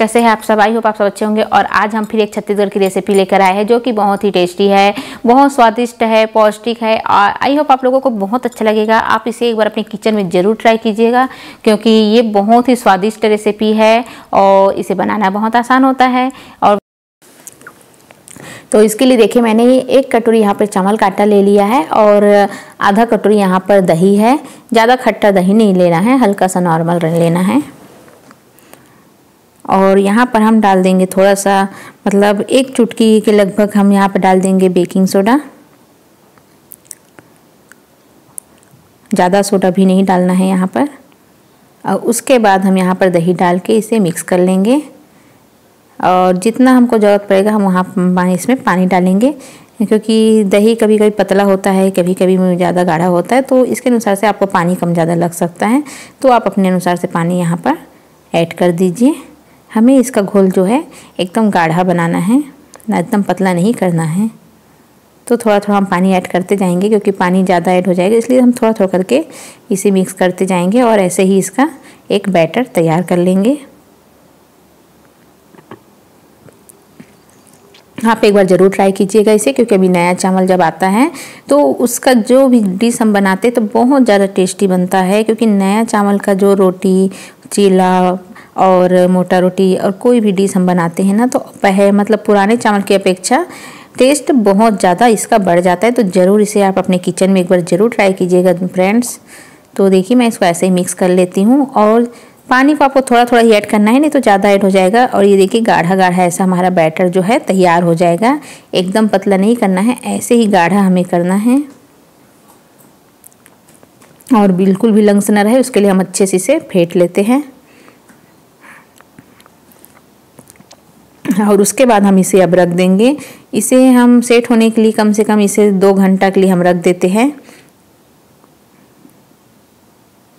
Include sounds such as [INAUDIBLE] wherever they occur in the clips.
कैसे हैं आप सब? आई होप आप सब अच्छे होंगे। और आज हम फिर एक छत्तीसगढ़ की रेसिपी लेकर आए हैं, जो कि बहुत ही टेस्टी है, बहुत स्वादिष्ट है, पौष्टिक है। और आई होप आप लोगों को बहुत अच्छा लगेगा। आप इसे एक बार अपने किचन में ज़रूर ट्राई कीजिएगा, क्योंकि ये बहुत ही स्वादिष्ट रेसिपी है और इसे बनाना बहुत आसान होता है। और तो इसके लिए देखिए, मैंने एक कटोरी यहाँ पर चावल का आटा ले लिया है और आधा कटोरी यहाँ पर दही है। ज़्यादा खट्टा दही नहीं लेना है, हल्का सा नॉर्मल लेना है। और यहाँ पर हम डाल देंगे थोड़ा सा मतलब एक चुटकी के लगभग हम यहाँ पर डाल देंगे बेकिंग सोडा। ज़्यादा सोडा भी नहीं डालना है यहाँ पर। और उसके बाद हम यहाँ पर दही डाल के इसे मिक्स कर लेंगे। और जितना हमको ज़रूरत पड़ेगा हम वहाँ इसमें पानी डालेंगे। क्योंकि दही कभी कभी पतला होता है कभी कभी ज़्यादा गाढ़ा होता है तो इसके अनुसार से आपको पानी कम ज़्यादा लग सकता है। तो आप अपने अनुसार से पानी यहाँ पर ऐड कर दीजिए। हमें इसका घोल जो है एकदम गाढ़ा बनाना है, ना एकदम पतला नहीं करना है। तो थोड़ा थोड़ा हम पानी ऐड करते जाएँगे क्योंकि पानी ज़्यादा ऐड हो जाएगा, इसलिए हम थोड़ा थोड़ा करके इसे मिक्स करते जाएँगे और ऐसे ही इसका एक बैटर तैयार कर लेंगे। आप एक बार ज़रूर ट्राई कीजिएगा इसे क्योंकि अभी नया चावल जब आता है तो उसका जो भी डिश हम बनाते हैं तो बहुत ज़्यादा टेस्टी बनता है क्योंकि नया चावल का जो रोटी, चीला और मोटा रोटी और कोई भी डिश हम बनाते हैं ना तो पहले मतलब पुराने चावल की अपेक्षा टेस्ट बहुत ज़्यादा इसका बढ़ जाता है। तो ज़रूर इसे आप अपने किचन में एक बार ज़रूर ट्राई कीजिएगा फ्रेंड्स तो देखिए, मैं इसको ऐसे ही मिक्स कर लेती हूँ और पानी को आपको थोड़ा थोड़ा ही ऐड करना है, नहीं तो ज़्यादा ऐड हो जाएगा। और ये देखिए गाढ़ा गाढ़ा ऐसा हमारा बैटर जो है तैयार हो जाएगा। एकदम पतला नहीं करना है, ऐसे ही गाढ़ा हमें करना है। और बिल्कुल भी लंग्स ना रहे, उसके लिए हम अच्छे से इसे फेंट लेते हैं। [LAUGHS] और उसके बाद हम इसे अब रख देंगे। इसे हम सेट होने के लिए कम से कम इसे दो घंटा के लिए हम रख देते हैं।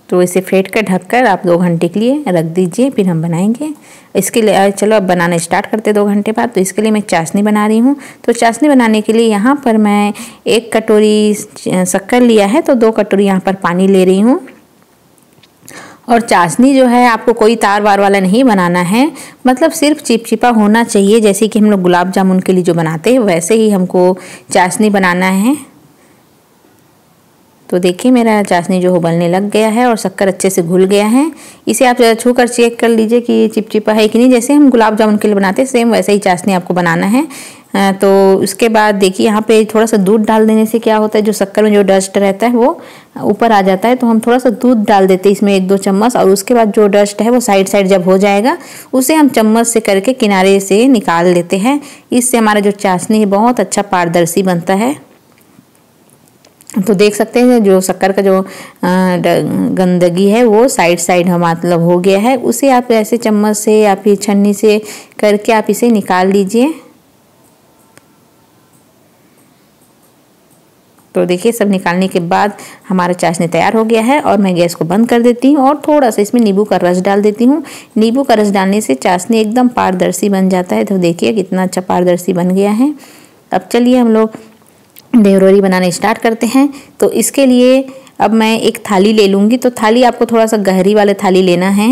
तो इसे फेंट कर, ढक कर आप दो घंटे के लिए रख दीजिए, फिर हम बनाएँगे। इसके लिए चलो अब बनाना स्टार्ट करते दो घंटे बाद। तो इसके लिए मैं चाशनी बना रही हूँ। तो चाशनी बनाने के लिए यहाँ पर मैं एक कटोरी शक्कर लिया है तो दो कटोरी यहाँ पर पानी ले रही हूँ। और चाशनी जो है, आपको कोई तार वार वाला नहीं बनाना है। मतलब सिर्फ़ चिपचिपा होना चाहिए, जैसे कि हम लोग गुलाब जामुन के लिए जो बनाते हैं, वैसे ही हमको चाशनी बनाना है। तो देखिए, मेरा चाशनी जो उबलने लग गया है और शक्कर अच्छे से घुल गया है। इसे आप छू कर चेक कर लीजिए कि ये चिपचिपा है कि नहीं। जैसे हम गुलाब जामुन के लिए बनाते हैं सेम वैसे ही चाशनी आपको बनाना है। तो उसके बाद देखिए, यहाँ पे थोड़ा सा दूध डाल देने से क्या होता है, जो शक्कर में जो डस्ट रहता है, वो ऊपर आ जाता है। तो हम थोड़ा सा दूध डाल देते हैं इसमें एक दो चम्मच और उसके बाद जो डस्ट है, वो साइड साइड जब हो जाएगा, उसे हम चम्मच से करके किनारे से निकाल लेते हैं। इससे हमारा जो चाशनी है, बहुत अच्छा पारदर्शी बनता है। तो देख सकते हैं, जो शक्कर का जो गंदगी है, वो साइड साइड हम मतलब हो गया है। उसे आप ऐसे चम्मच से या फिर छन्नी से करके आप इसे निकाल लीजिए। तो देखिए, सब निकालने के बाद हमारा चाशनी तैयार हो गया है और मैं गैस को बंद कर देती हूँ और थोड़ा सा इसमें नींबू का रस डाल देती हूँ। नींबू का रस डालने से चाशनी एकदम पारदर्शी बन जाता है। तो देखिए कितना अच्छा पारदर्शी बन गया है। अब चलिए हम लोग देवरोरी बनाना स्टार्ट करते हैं। तो इसके लिए अब मैं एक थाली ले लूँगी। तो थाली आपको थोड़ा सा गहरी वाले थाली लेना है।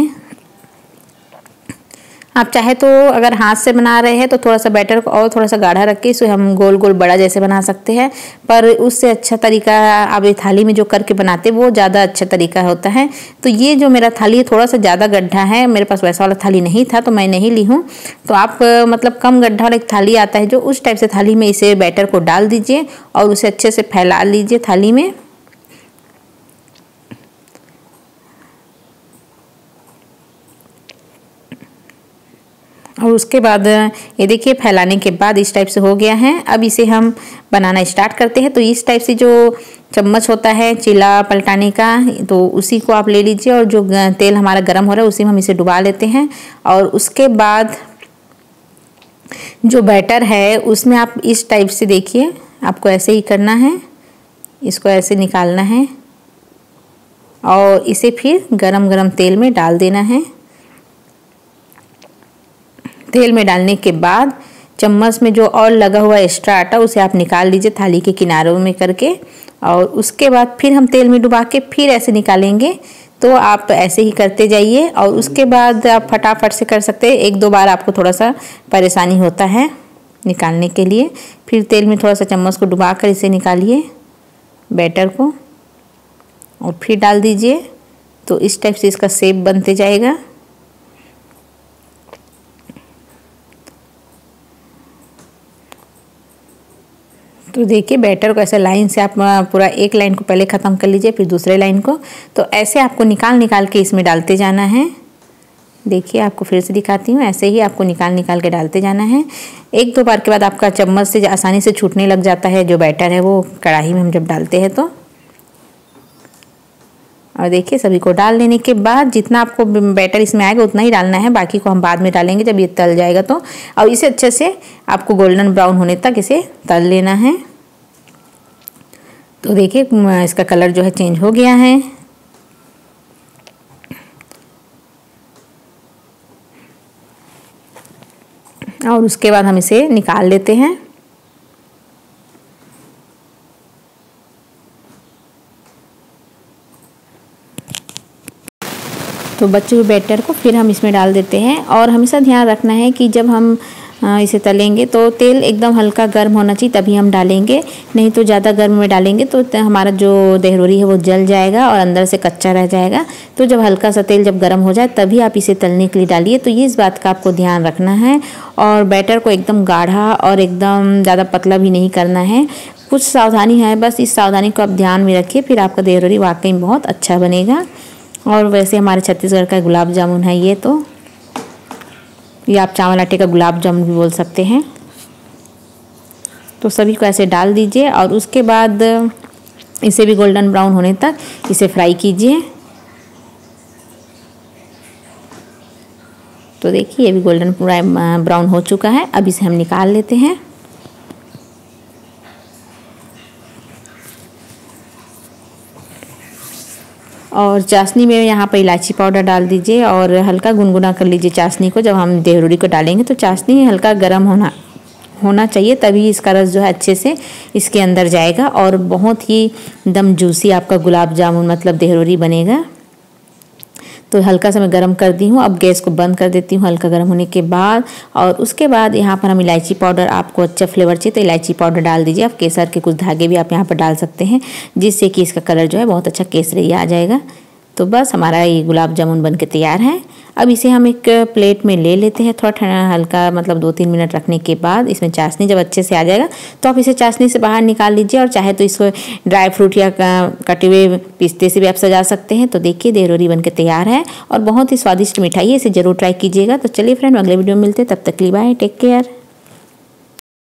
आप चाहे तो अगर हाथ से बना रहे हैं तो थोड़ा सा बैटर को और थोड़ा सा गाढ़ा रख के इसे हम गोल गोल बड़ा जैसे बना सकते हैं। पर उससे अच्छा तरीका आप ये थाली में जो करके बनाते वो ज़्यादा अच्छा तरीका होता है। तो ये जो मेरा थाली है थोड़ा सा ज़्यादा गड्ढा है, मेरे पास वैसा वाला थाली नहीं था तो मैं नहीं ली हूँ। तो आप मतलब कम गड्ढा वाला एक थाली आता है जो उस टाइप से थाली में इसे बैटर को डाल दीजिए और उसे अच्छे से फैला लीजिए थाली में। और उसके बाद ये देखिए, फैलाने के बाद इस टाइप से हो गया है। अब इसे हम बनाना स्टार्ट करते हैं। तो इस टाइप से जो चम्मच होता है, चिला पलटाने का तो उसी को आप ले लीजिए और जो तेल हमारा गर्म हो रहा है, उसी में हम इसे डुबा लेते हैं। और उसके बाद जो बैटर है, उसमें आप इस टाइप से देखिए, आपको ऐसे ही करना है। इसको ऐसे निकालना है। और इसे फिर गरम गरम तेल में डाल देना है। तेल में डालने के बाद चम्मच में जो और लगा हुआ एक्स्ट्रा आटा, उसे आप निकाल लीजिए थाली के किनारों में करके। और उसके बाद फिर हम तेल में डुबा के फिर ऐसे निकालेंगे। तो आप ऐसे ही करते जाइए और उसके बाद आप फटाफट से कर सकते हैं। एक दो बार आपको थोड़ा सा परेशानी होता है निकालने के लिए। फिर तेल में थोड़ा सा चम्मच को डुबा कर इसे निकालिए बैटर को और फिर डाल दीजिए। तो इस टाइप से इसका सेप बनते जाएगा। तो देखिए बैटर को ऐसे लाइन से आप पूरा एक लाइन को पहले ख़त्म कर लीजिए, फिर दूसरे लाइन को। तो ऐसे आपको निकाल निकाल के इसमें डालते जाना है। देखिए, आपको फिर से दिखाती हूँ, ऐसे ही आपको निकाल निकाल के डालते जाना है। एक दो बार के बाद आपका चम्मच से आसानी से छूटने लग जाता है, जो बैटर है वो कढ़ाई में हम जब डालते हैं तो। और देखिए, सभी को डाल लेने के बाद जितना आपको बैटर इसमें आएगा उतना ही डालना है, बाकी को हम बाद में डालेंगे जब ये तल जाएगा तो। और इसे अच्छे से आपको गोल्डन ब्राउन होने तक इसे तल लेना है। तो देखिए इसका कलर जो है चेंज हो गया है। और उसके बाद हम इसे निकाल लेते हैं। तो बच्चे हुए बैटर को फिर हम इसमें डाल देते हैं और हमेशा ध्यान रखना है कि जब हम इसे तलेंगे तो तेल एकदम हल्का गर्म होना चाहिए, तभी हम डालेंगे। नहीं तो ज़्यादा गर्म में डालेंगे तो हमारा जो देहरोरी है वो जल जाएगा और अंदर से कच्चा रह जाएगा। तो जब हल्का सा तेल जब गर्म हो जाए तभी आप इसे तलने के लिए डालिए। तो ये इस बात का आपको ध्यान रखना है और बैटर को एकदम गाढ़ा और एकदम ज़्यादा पतला भी नहीं करना है। कुछ सावधानी है, बस इस सावधानी को आप ध्यान में रखिए, फिर आपका देहरोरी वाकई बहुत अच्छा बनेगा। और वैसे हमारे छत्तीसगढ़ का गुलाब जामुन है ये तो। ये आप चावल आटे का गुलाब जामुन भी बोल सकते हैं। तो सभी को ऐसे डाल दीजिए और उसके बाद इसे भी गोल्डन ब्राउन होने तक इसे फ्राई कीजिए। तो देखिए, ये भी गोल्डन ब्राउन हो चुका है। अब इसे हम निकाल लेते हैं। और चाशनी में यहाँ पर इलायची पाउडर डाल दीजिए और हल्का गुनगुना कर लीजिए चाशनी को। जब हम देहरुड़ी को डालेंगे तो चाशनी हल्का गर्म होना होना चाहिए, तभी इसका रस जो है अच्छे से इसके अंदर जाएगा और बहुत ही दम जूसी आपका गुलाब जामुन मतलब देहरोरी बनेगा। तो हल्का सा मैं गर्म कर दी हूँ। अब गैस को बंद कर देती हूँ हल्का गर्म होने के बाद। और उसके बाद यहाँ पर हम इलायची पाउडर, आपको अच्छा फ्लेवर चाहिए तो इलायची पाउडर डाल दीजिए। आप केसर के कुछ धागे भी आप यहाँ पर डाल सकते हैं, जिससे कि इसका कलर जो है बहुत अच्छा केसरी आ जाएगा। तो बस हमारा ये गुलाब जामुन बन के तैयार है। अब इसे हम एक प्लेट में ले लेते हैं थोड़ा ठंडा, हल्का मतलब दो तीन मिनट रखने के बाद। इसमें चाशनी जब अच्छे से आ जाएगा तो आप इसे चाशनी से बाहर निकाल लीजिए और चाहे तो इसको ड्राई फ्रूट या कटे हुए पिस्ते से भी आप सजा सकते हैं। तो देखिए देरोरी बन के तैयार है और बहुत ही स्वादिष्ट मिठाई है। इसे ज़रूर ट्राई कीजिएगा। तो चलिए फ्रेंड अगले वीडियो में मिलते हैं। तब तक ली बाय, टेक केयर।